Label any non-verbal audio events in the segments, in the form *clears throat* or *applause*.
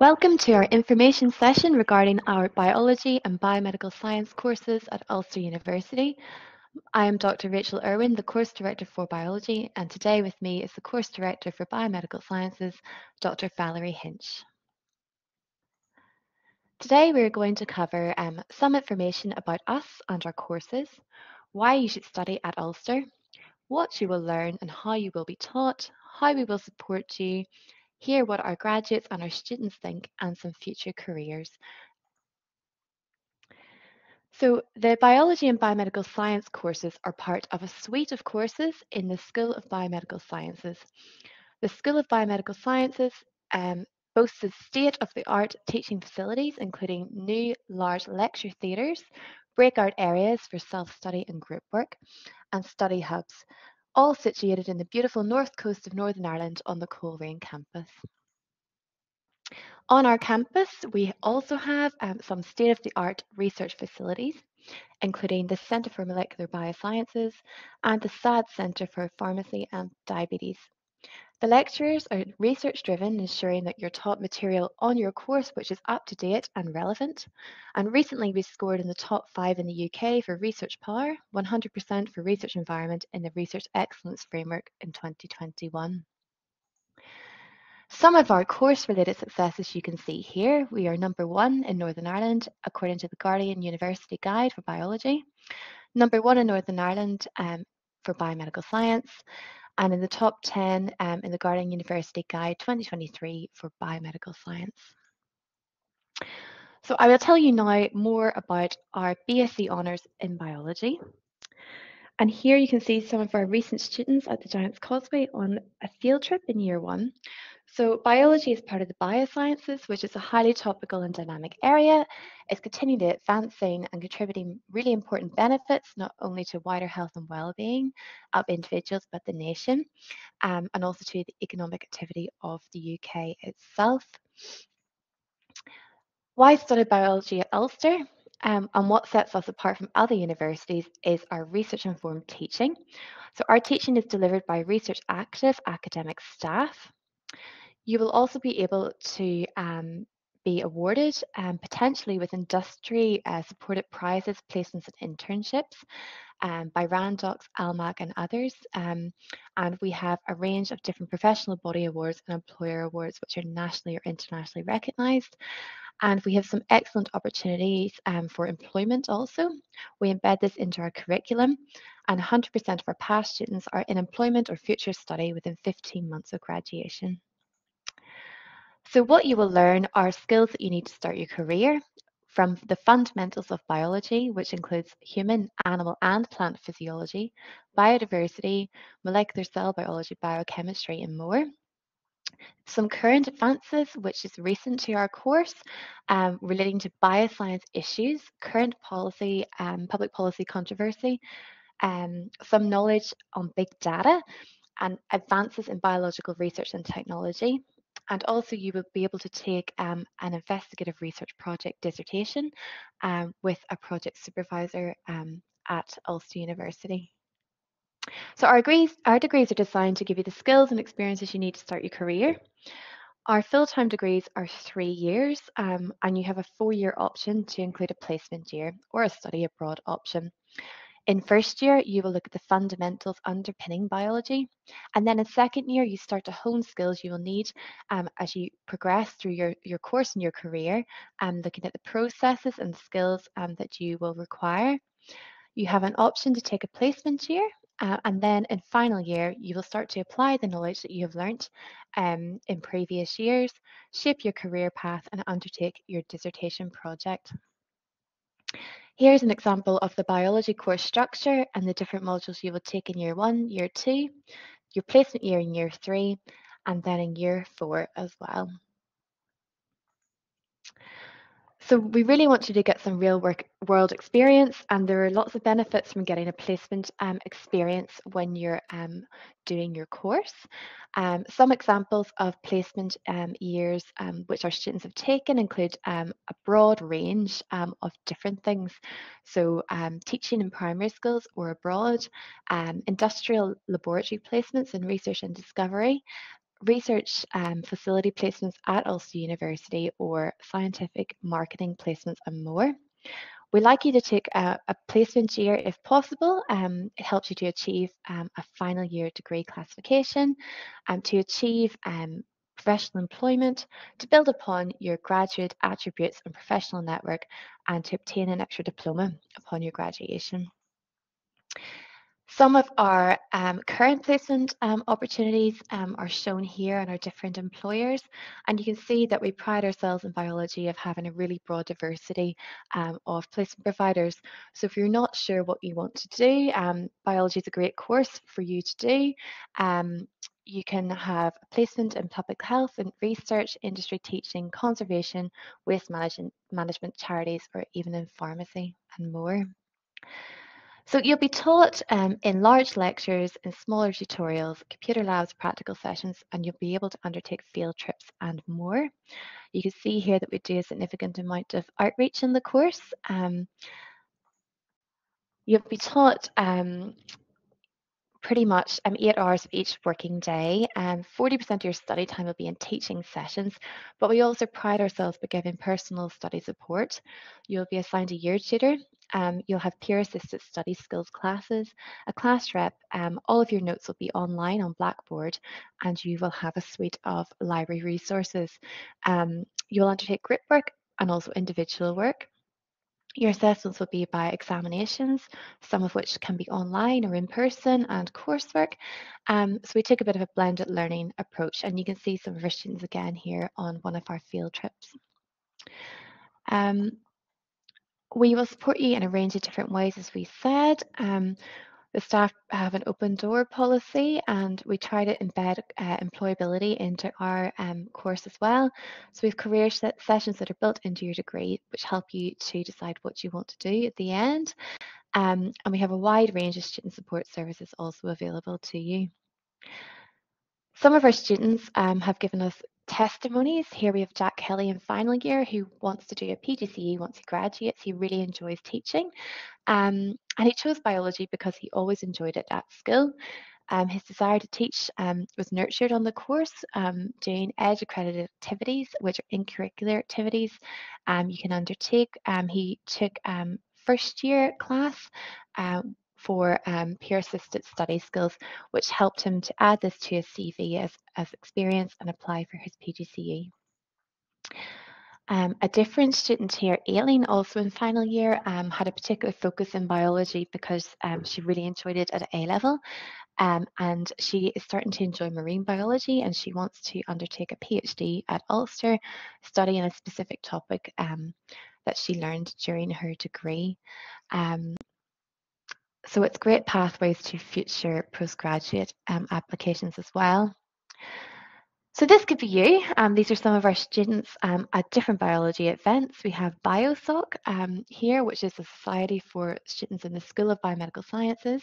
Welcome to our information session regarding our biology and biomedical science courses at Ulster University. I am Dr. Rachel Irwin, the course director for biology, and today with me is the course director for biomedical sciences, Dr. Valerie Hinch. Today we're going to cover um, some information about us and our courses, why you should study at Ulster, what you will learn and how you will be taught, how we will support you, hear what our graduates and our students think, and some future careers. So the biology and biomedical science courses are part of a suite of courses in the School of Biomedical Sciences. The School of Biomedical Sciences um, boasts state-of-the-art teaching facilities, including new large lecture theatres, breakout areas for self-study and group work, and study hubs, all situated in the beautiful north coast of Northern Ireland on the Coleraine campus. On our campus, we also have um, some state-of-the-art research facilities, including the Centre for Molecular Biosciences and the SAAD Centre for Pharmacy and Diabetes. The lecturers are research driven, ensuring that you're taught material on your course which is up to date and relevant. And recently we scored in the top five in the UK for Research Power, 100% for Research Environment in the Research Excellence Framework in 2021. Some of our course related successes you can see here. We are number one in Northern Ireland according to the Guardian University Guide for Biology, number one in Northern Ireland um, for Biomedical Science, and in the top 10 um, in the Guardian University Guide 2023 for Biomedical Science. So I will tell you now more about our BSc Honours in Biology. And here you can see some of our recent students at the Giant's Causeway on a field trip in year one. So biology is part of the biosciences, which is a highly topical and dynamic area. It's continually advancing and contributing really important benefits, not only to wider health and well-being of individuals, but the nation, um, and also to the economic activity of the UK itself. Why study biology at Ulster? Um, and what sets us apart from other universities is our research informed teaching. So, our teaching is delivered by research active academic staff. You will also be able to um, be awarded um, potentially with industry uh, supported prizes, placements, and internships um, by Randox, ALMAC, and others. Um, and we have a range of different professional body awards and employer awards, which are nationally or internationally recognised. And we have some excellent opportunities um, for employment also. We embed this into our curriculum, and 100% of our past students are in employment or future study within 15 months of graduation. So what you will learn are skills that you need to start your career from the fundamentals of biology, which includes human, animal and plant physiology, biodiversity, molecular cell biology, biochemistry and more. Some current advances, which is recent to our course, um, relating to bioscience issues, current policy, um, public policy controversy, um, some knowledge on big data, and advances in biological research and technology, and also you will be able to take um, an investigative research project dissertation um, with a project supervisor um, at Ulster University. So our degrees, our degrees are designed to give you the skills and experiences you need to start your career. Our full-time degrees are three years um, and you have a four-year option to include a placement year or a study abroad option. In first year, you will look at the fundamentals underpinning biology. And then in second year, you start to hone skills you will need um, as you progress through your, your course and your career, um, looking at the processes and skills um, that you will require. You have an option to take a placement year. Uh, and then in final year, you will start to apply the knowledge that you have learnt um, in previous years, shape your career path and undertake your dissertation project. Here's an example of the biology course structure and the different modules you will take in year one, year two, your placement year in year three, and then in year four as well. So we really want you to get some real work world experience and there are lots of benefits from getting a placement um, experience when you're um, doing your course. Um, some examples of placement um, years um, which our students have taken include um, a broad range of different things. So teaching in primary schools or abroad, industrial laboratory placements in research and discovery, research um, facility placements at Ulster University or scientific marketing placements and more. We like you to take a, a placement year if possible. Um, it helps you to achieve um, a final year degree classification and um, to achieve um, professional employment, to build upon your graduate attributes and professional network, and to obtain an extra diploma upon your graduation. Some of our um, current placement um, opportunities um, are shown here on our different employers, and you can see that we pride ourselves in biology of having a really broad diversity um, of placement providers. So if you're not sure what you want to do, um, biology is a great course for you to do. Um, you can have placement in public health and research, industry teaching, conservation, waste management, management charities, or even in pharmacy and more. So you'll be taught um, in large lectures, in smaller tutorials, computer labs, practical sessions, and you'll be able to undertake field trips and more. You can see here that we do a significant amount of outreach in the course. Um, you'll be taught um, pretty much um, eight hours of each working day and 40% of your study time will be in teaching sessions but we also pride ourselves by giving personal study support you'll be assigned a year tutor um, you'll have peer assisted study skills classes a class rep um, all of your notes will be online on blackboard and you will have a suite of library resources um, you'll undertake group work and also individual work your assessments will be by examinations, some of which can be online or in person, and coursework. Um, so we take a bit of a blended learning approach, and you can see some of our students again here on one of our field trips. Um, we will support you in a range of different ways, as we said. Um, the staff have an open door policy and we try to embed uh, employability into our um, course as well. So we have career sessions that are built into your degree which help you to decide what you want to do at the end. Um, and we have a wide range of student support services also available to you. Some of our students um, have given us testimonies. Here we have Jack Kelly in final year who wants to do a PGCE once he graduates. He really enjoys teaching. Um, and he chose biology because he always enjoyed it at school. Um, his desire to teach um, was nurtured on the course, um, doing EDGE accredited activities, which are in curricular activities um, you can undertake. Um, he took um, first year class uh, for um, peer assisted study skills, which helped him to add this to his CV as, as experience and apply for his PGCE. Um, a different student here, Aileen, also in final year, um, had a particular focus in biology because um, she really enjoyed it at A level. Um, and she is starting to enjoy marine biology and she wants to undertake a PhD at Ulster, studying a specific topic um, that she learned during her degree. Um, so it's great pathways to future postgraduate um, applications as well. So this could be you. Um, these are some of our students um, at different biology events. We have BioSoc um, here, which is a society for students in the School of Biomedical Sciences.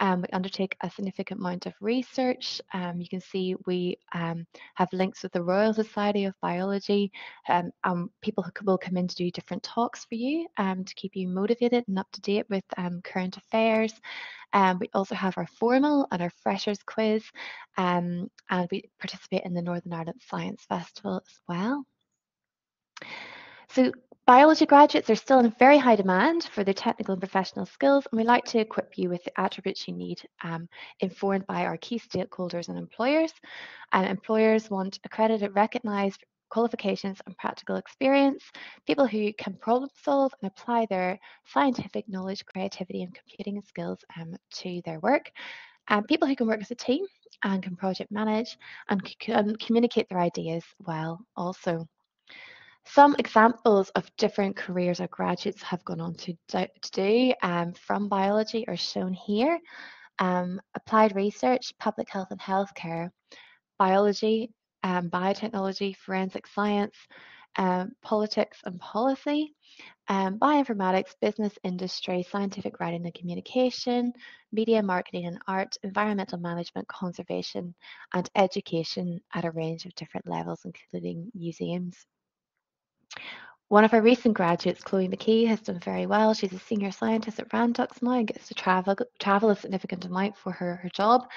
Um, we undertake a significant amount of research. Um, you can see we um, have links with the Royal Society of Biology. people who will come in to do different talks for you to keep you motivated and up to date with current affairs. Um, we also have our formal and our freshers quiz, um, and we participate in the Northern Ireland Science Festival as well. So biology graduates are still in very high demand for their technical and professional skills, and we like to equip you with the attributes you need, um, informed by our key stakeholders and employers. And employers want accredited, recognised qualifications and practical experience, people who can problem solve and apply their scientific knowledge, creativity, and computing skills um, to their work, um, people who can work as a team and can project manage and can communicate their ideas well also. Some examples of different careers our graduates have gone on to do, um, from biology are shown here. Um, applied research, public health and healthcare, biology, um, biotechnology, forensic science, um, politics and policy, um, bioinformatics, business industry, scientific writing and communication, media, marketing and art, environmental management, conservation, and education at a range of different levels, including museums. One of our recent graduates, Chloe McKee, has done very well. She's a senior scientist at Randox now and gets to travel travel a significant amount for her, her job.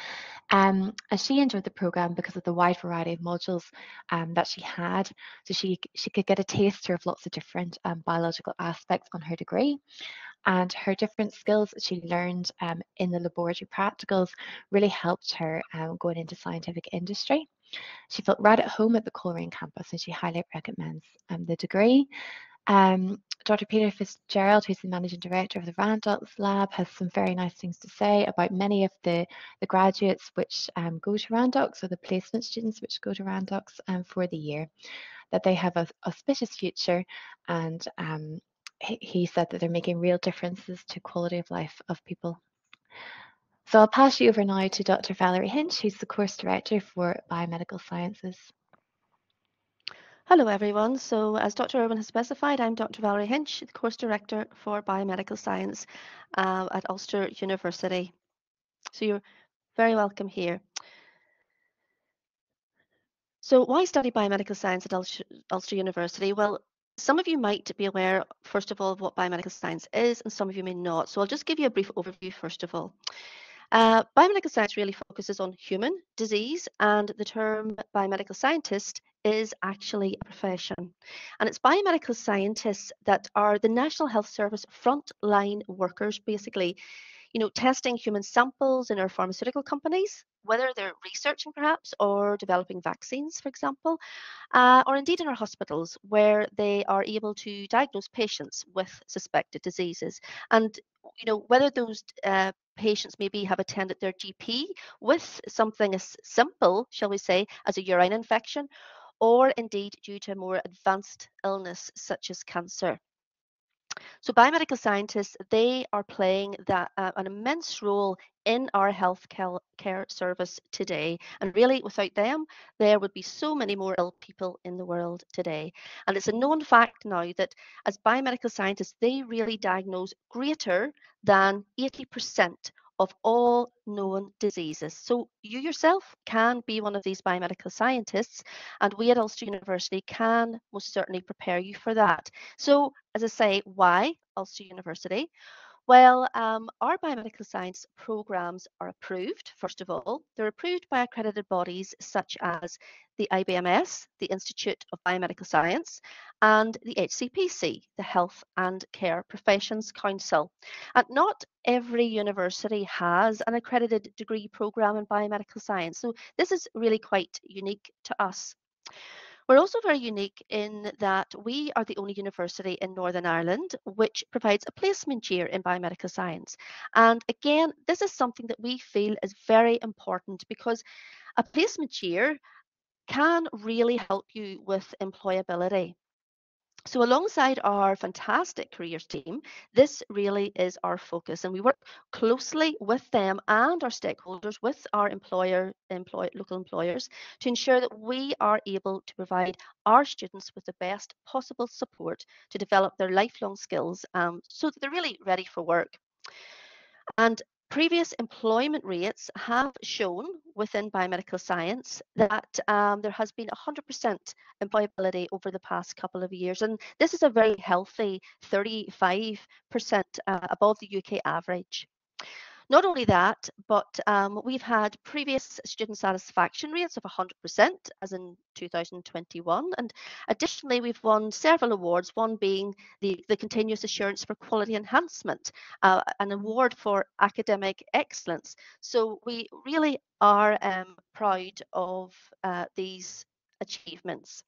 Um, and she enjoyed the program because of the wide variety of modules um, that she had. So she she could get a taster of lots of different um, biological aspects on her degree. And her different skills that she learned um, in the laboratory practicals really helped her um, going into scientific industry. She felt right at home at the Coleraine campus and she highly recommends um, the degree. Um, Dr. Peter Fitzgerald, who's the managing director of the Randox Lab, has some very nice things to say about many of the, the graduates which um, go to Randox or the placement students which go to Randox um, for the year, that they have an auspicious future and um, he, he said that they're making real differences to quality of life of people so I'll pass you over now to Dr. Valerie Hinch, who's the course director for Biomedical Sciences. Hello everyone. So as Dr. Irwin has specified, I'm Dr. Valerie Hinch, the course director for Biomedical Science uh, at Ulster University. So you're very welcome here. So why study biomedical science at Ulster, Ulster University? Well, some of you might be aware, first of all, of what biomedical science is, and some of you may not. So I'll just give you a brief overview, first of all. Uh, biomedical science really focuses on human disease, and the term biomedical scientist is actually a profession. And it's biomedical scientists that are the National Health Service frontline workers, basically, you know, testing human samples in our pharmaceutical companies, whether they're researching perhaps or developing vaccines, for example, uh, or indeed in our hospitals where they are able to diagnose patients with suspected diseases. And you know whether those uh, patients maybe have attended their GP with something as simple, shall we say, as a urine infection, or indeed due to a more advanced illness such as cancer. So biomedical scientists, they are playing that uh, an immense role in our health care service today. And really, without them, there would be so many more ill people in the world today. And it's a known fact now that as biomedical scientists, they really diagnose greater than 80% of all known diseases. So you yourself can be one of these biomedical scientists, and we at Ulster University can most certainly prepare you for that. So as I say, why Ulster University? Well, um, our biomedical science programs are approved, first of all. They're approved by accredited bodies such as the IBMS, the Institute of Biomedical Science, and the HCPC, the Health and Care Professions Council. And not every university has an accredited degree program in biomedical science, so this is really quite unique to us. We're also very unique in that we are the only university in Northern Ireland which provides a placement year in biomedical science. And again, this is something that we feel is very important because a placement year can really help you with employability. So alongside our fantastic careers team, this really is our focus and we work closely with them and our stakeholders, with our employer, employ, local employers to ensure that we are able to provide our students with the best possible support to develop their lifelong skills um, so that they're really ready for work. And Previous employment rates have shown within biomedical science that um, there has been 100% employability over the past couple of years. And this is a very healthy 35% uh, above the UK average. Not only that, but um, we've had previous student satisfaction rates of 100% as in 2021. And additionally, we've won several awards, one being the, the Continuous Assurance for Quality Enhancement, uh, an award for academic excellence. So we really are um, proud of uh, these achievements.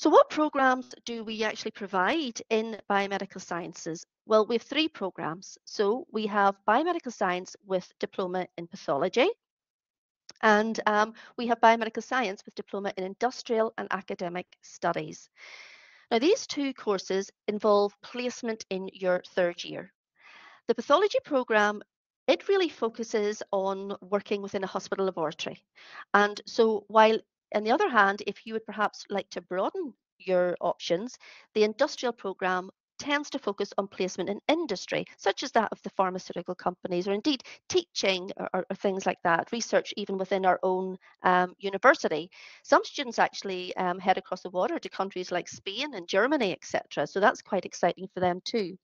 So what programs do we actually provide in biomedical sciences? Well, we have three programs. So we have biomedical science with diploma in pathology, and um, we have biomedical science with diploma in industrial and academic studies. Now, these two courses involve placement in your third year. The pathology program it really focuses on working within a hospital laboratory. And so while on the other hand, if you would perhaps like to broaden your options, the industrial program tends to focus on placement in industry, such as that of the pharmaceutical companies, or indeed teaching or, or, or things like that, research even within our own um, university. Some students actually um, head across the water to countries like Spain and Germany, etc. So that's quite exciting for them too.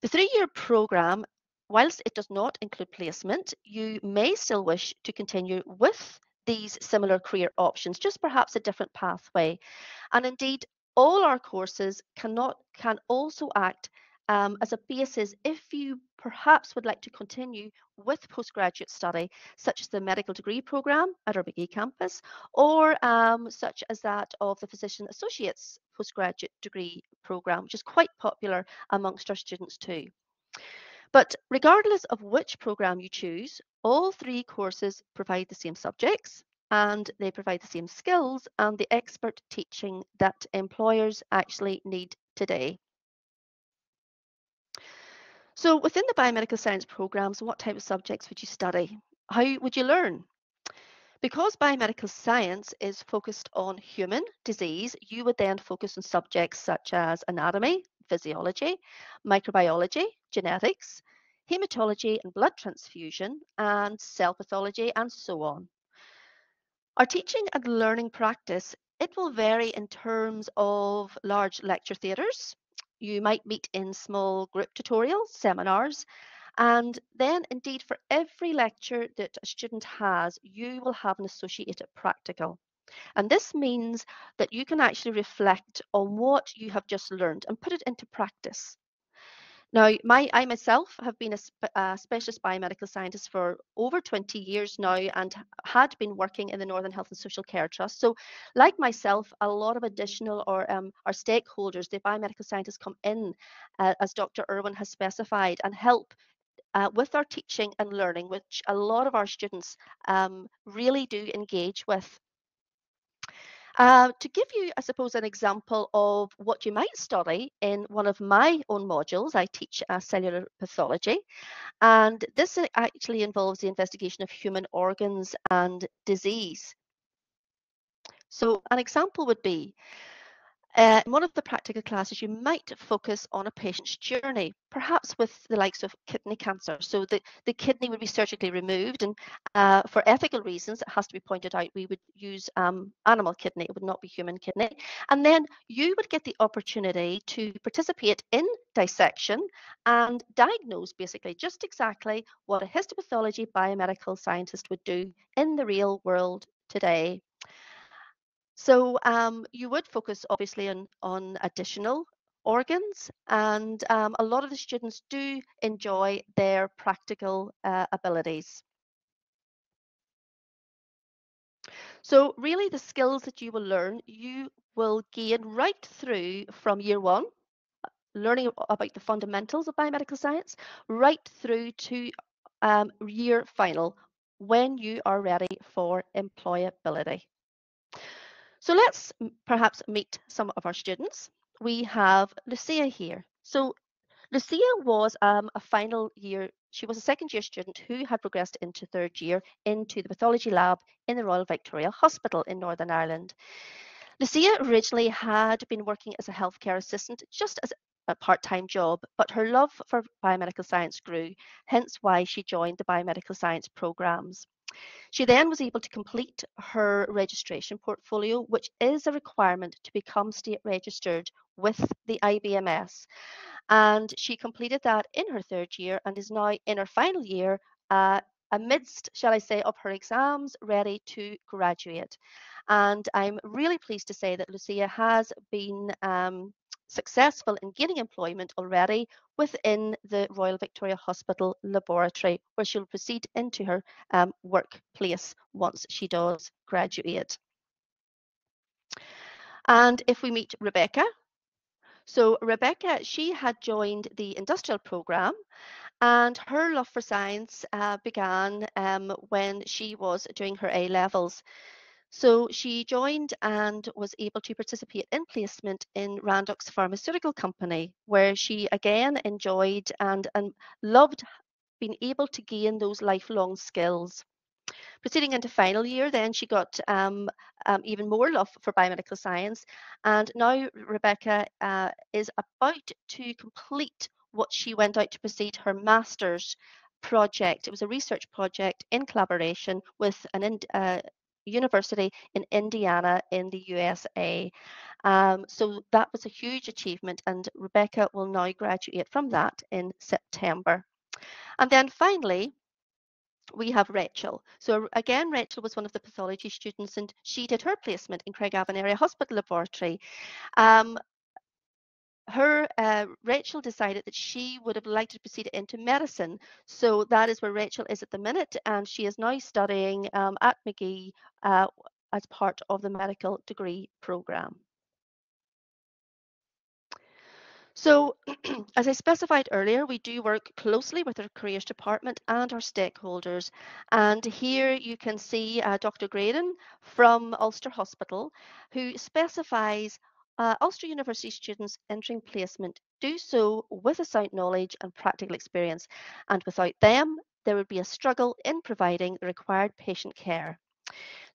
The three-year programme whilst it does not include placement, you may still wish to continue with these similar career options, just perhaps a different pathway. And indeed, all our courses cannot can also act um, as a basis if you perhaps would like to continue with postgraduate study, such as the medical degree programme at our Magee campus, or um, such as that of the Physician Associates postgraduate degree programme, which is quite popular amongst our students too. But regardless of which program you choose, all three courses provide the same subjects and they provide the same skills and the expert teaching that employers actually need today. So within the biomedical science programs, what type of subjects would you study? How would you learn? Because biomedical science is focused on human disease, you would then focus on subjects such as anatomy, physiology, microbiology, genetics, hematology and blood transfusion, and cell pathology, and so on. Our teaching and learning practice, it will vary in terms of large lecture theatres. You might meet in small group tutorials, seminars, and then indeed for every lecture that a student has, you will have an associated practical. And this means that you can actually reflect on what you have just learned and put it into practice. Now, my, I myself have been a, a, specialist biomedical scientist for over 20 years now and had been working in the Northern Health and Social Care Trust. So, like myself, a lot of additional or um, our stakeholders, the biomedical scientists, come in, uh, as Dr. Irwin has specified, and help uh, with our teaching and learning, which a lot of our students um, really do engage with. Uh, to give you, I suppose, an example of what you might study in one of my own modules, I teach uh, cellular pathology, and this actually involves the investigation of human organs and disease. So an example would be uh, in one of the practical classes, you might focus on a patient's journey, perhaps with the likes of kidney cancer. So the, the kidney would be surgically removed, and uh, for ethical reasons, it has to be pointed out, we would use um, animal kidney, it would not be human kidney. And then you would get the opportunity to participate in dissection and diagnose basically just exactly what a histopathology biomedical scientist would do in the real world today. So um, you would focus obviously on, on additional organs and um, a lot of the students do enjoy their practical uh, abilities. So really the skills that you will learn, you will gain right through from year one, learning about the fundamentals of biomedical science, right through to um, year final when you are ready for employability. So let's perhaps meet some of our students. We have Lucia here. So Lucia was um, a final year, she was a second year student who had progressed into third year into the pathology lab in the Royal Victoria Hospital in Northern Ireland. Lucia originally had been working as a healthcare assistant just as a part-time job, but her love for biomedical science grew, hence why she joined the biomedical science programs. She then was able to complete her registration portfolio, which is a requirement to become state registered with the IBMS. And she completed that in her third year and is now in her final year uh, amidst, shall I say, of her exams, ready to graduate. And I'm really pleased to say that Lucia has been um, successful in gaining employment already within the Royal Victoria Hospital laboratory, where she'll proceed into her um, workplace once she does graduate. And if we meet Rebecca, so Rebecca, she had joined the industrial program and her love for science uh, began um, when she was doing her A levels. So she joined and was able to participate in placement in Randox Pharmaceutical Company, where she again enjoyed and, and loved being able to gain those lifelong skills. Proceeding into final year, then she got um, um, even more love for biomedical science. And now Rebecca uh, is about to complete what she went out to proceed her master's project. It was a research project in collaboration with an uh, university in Indiana in the USA. Um, so that was a huge achievement and Rebecca will now graduate from that in September. And then finally, we have Rachel. So again, Rachel was one of the pathology students and she did her placement in Craigavon Area Hospital Laboratory. Um, her uh, Rachel decided that she would have liked to proceed into medicine. So that is where Rachel is at the minute, and she is now studying um, at Magee uh, as part of the medical degree program. So *clears throat* as I specified earlier, we do work closely with our careers department and our stakeholders. And here you can see uh, Dr. Graydon from Ulster Hospital, who specifies uh, Ulster University students entering placement do so with a sound knowledge and practical experience. And without them, there would be a struggle in providing the required patient care.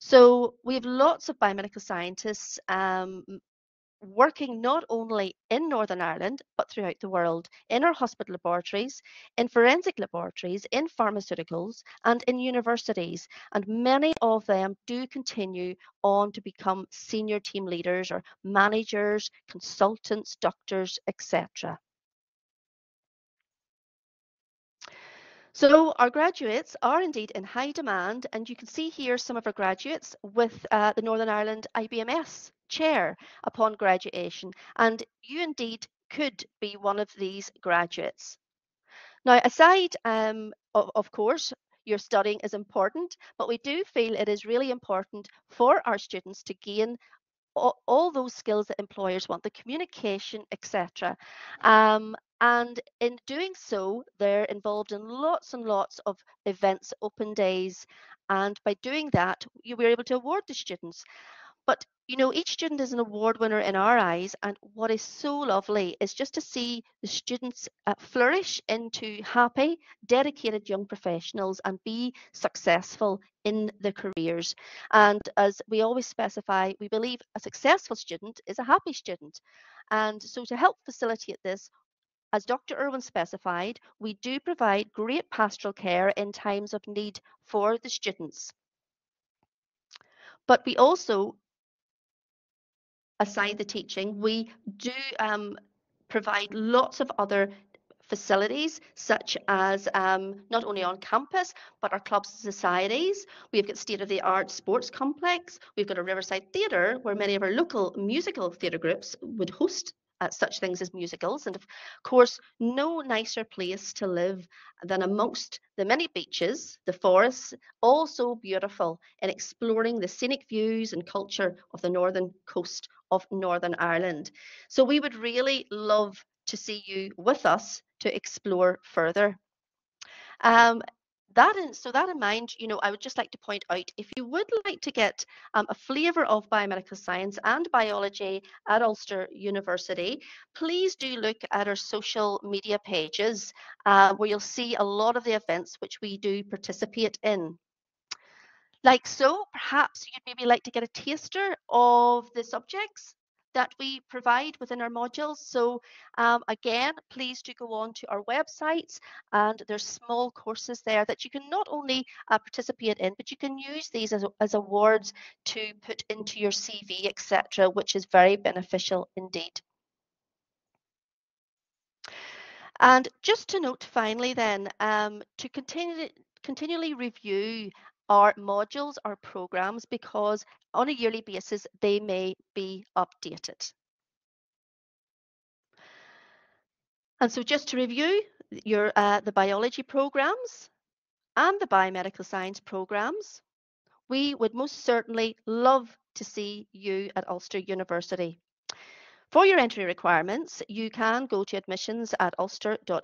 So we have lots of biomedical scientists, um, working not only in Northern Ireland, but throughout the world, in our hospital laboratories, in forensic laboratories, in pharmaceuticals, and in universities. And many of them do continue on to become senior team leaders or managers, consultants, doctors, etc. So our graduates are indeed in high demand and you can see here some of our graduates with uh, the Northern Ireland IBMS chair upon graduation and you indeed could be one of these graduates. Now aside um, of, of course your studying is important but we do feel it is really important for our students to gain all, all, those skills that employers want, the communication, etc. Um, and in doing so, they're involved in lots and lots of events, open days. And by doing that, you were able to award the students. But you know, each student is an award winner in our eyes. And what is so lovely is just to see the students uh, flourish into happy, dedicated young professionals and be successful in their careers. And as we always specify, we believe a successful student is a happy student. And so to help facilitate this, as Dr. Irwin specified, we do provide great pastoral care in times of need for the students. But we also aside the teaching, we do um, provide lots of other facilities such as um, not only on campus but our clubs and societies. We've got state-of-the-art sports complex. We've got a Riverside Theatre where many of our local musical theatre groups would host uh, such things as musicals. And of course, no nicer place to live than amongst the many beaches, the forests, all so beautiful in exploring the scenic views and culture of the northern coast of Northern Ireland. So we would really love to see you with us to explore further. Um, that in, so that in mind, you know, I would just like to point out if you would like to get um, a flavour of biomedical science and biology at Ulster University, please do look at our social media pages uh, where you'll see a lot of the events which we do participate in. Like so, perhaps you'd maybe like to get a taster of the subjects that we provide within our modules. So um, again, please do go on to our websites and there's small courses there that you can not only uh, participate in, but you can use these as, as awards to put into your CV, etc., which is very beneficial indeed. And just to note finally then, um, to continue, continually review our modules or programs because on a yearly basis they may be updated. And so just to review your uh, the biology programs and the biomedical science programs, we would most certainly love to see you at Ulster University. For your entry requirements, you can go to admissions at ulster.ac.uk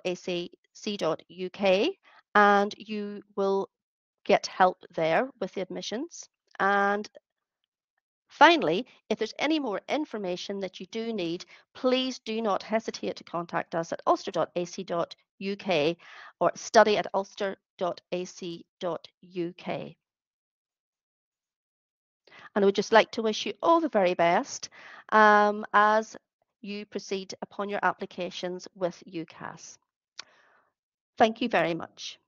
and you will get help there with the admissions. And finally, if there's any more information that you do need, please do not hesitate to contact us at ulster.ac.uk or study at ulster.ac.uk. And I would just like to wish you all the very best um, as you proceed upon your applications with UCAS. Thank you very much.